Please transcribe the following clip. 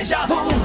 天下风。